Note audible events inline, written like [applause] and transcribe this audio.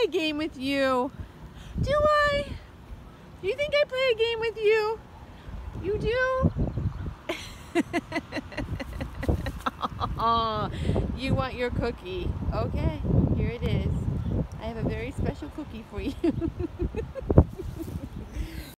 play a game with you. Do I? Do you think I play a game with you? You do? [laughs] oh, you want your cookie. Okay, here it is. I have a very special cookie for you. [laughs]